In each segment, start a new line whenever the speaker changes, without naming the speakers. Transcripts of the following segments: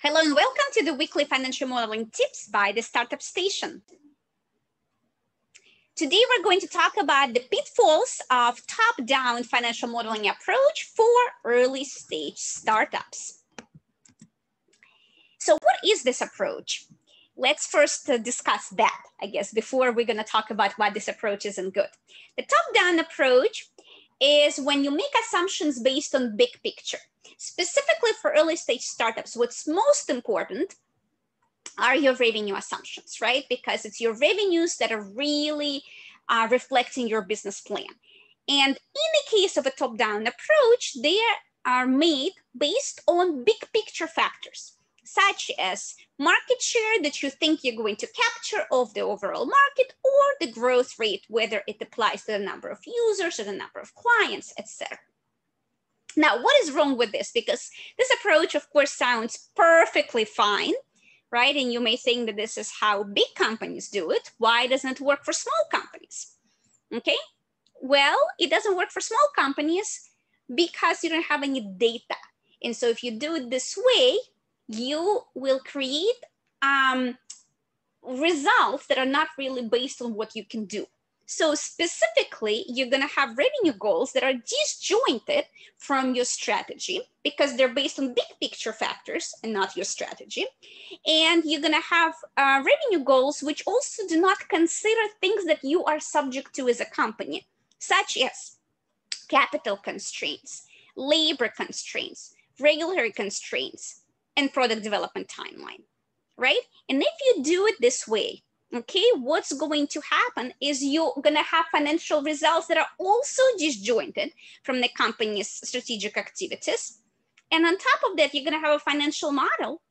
Hello and welcome to the weekly financial modeling tips by the Startup Station. Today we're going to talk about the pitfalls of top-down financial modeling approach for early stage startups. So what is this approach? Let's first discuss that, I guess, before we're going to talk about why this approach isn't good. The top-down approach is when you make assumptions based on big picture. Specifically for early stage startups, what's most important are your revenue assumptions, right? Because it's your revenues that are really uh, reflecting your business plan. And in the case of a top-down approach, they are made based on big picture factors, such as market share that you think you're going to capture of the overall market or the growth rate, whether it applies to the number of users or the number of clients, etc. Now, what is wrong with this? Because this approach, of course, sounds perfectly fine, right? And you may think that this is how big companies do it. Why doesn't it work for small companies? Okay, well, it doesn't work for small companies because you don't have any data. And so if you do it this way, you will create um, results that are not really based on what you can do. So specifically, you're going to have revenue goals that are disjointed from your strategy because they're based on big picture factors and not your strategy. And you're going to have uh, revenue goals which also do not consider things that you are subject to as a company, such as capital constraints, labor constraints, regulatory constraints, and product development timeline, right? And if you do it this way, okay, what's going to happen is you're going to have financial results that are also disjointed from the company's strategic activities. And on top of that, you're going to have a financial model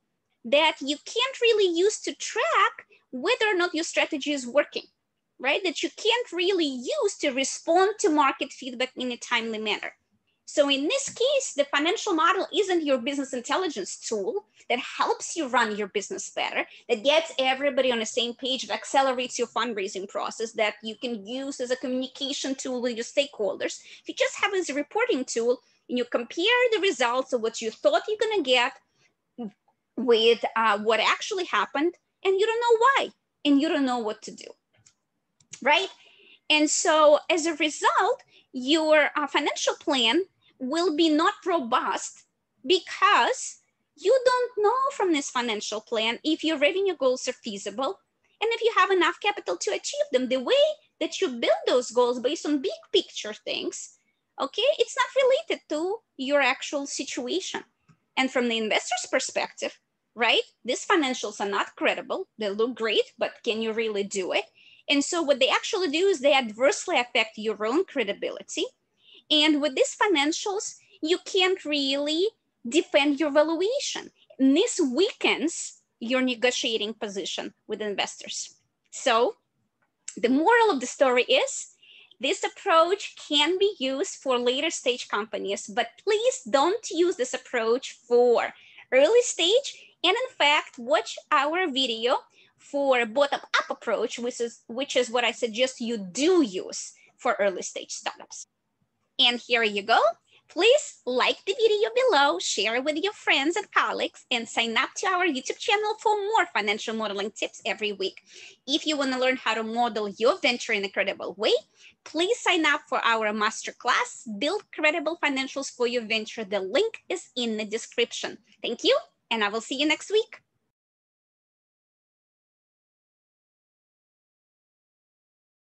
that you can't really use to track whether or not your strategy is working, right? That you can't really use to respond to market feedback in a timely manner. So in this case, the financial model isn't your business intelligence tool that helps you run your business better, that gets everybody on the same page, that accelerates your fundraising process, that you can use as a communication tool with your stakeholders. If you just have a reporting tool and you compare the results of what you thought you're gonna get with uh, what actually happened, and you don't know why, and you don't know what to do, right? And so as a result, your uh, financial plan will be not robust because you don't know from this financial plan if your revenue goals are feasible and if you have enough capital to achieve them. The way that you build those goals based on big picture things, okay, it's not related to your actual situation. And from the investor's perspective, right, these financials are not credible. They look great, but can you really do it? And so what they actually do is they adversely affect your own credibility and with these financials, you can't really defend your valuation. And this weakens your negotiating position with investors. So the moral of the story is this approach can be used for later stage companies, but please don't use this approach for early stage. And in fact, watch our video for bottom up approach, which is, which is what I suggest you do use for early stage startups. And here you go. Please like the video below, share it with your friends and colleagues, and sign up to our YouTube channel for more financial modeling tips every week. If you want to learn how to model your venture in a credible way, please sign up for our masterclass, Build Credible Financials for Your Venture. The link is in the description. Thank you, and I will see you next week.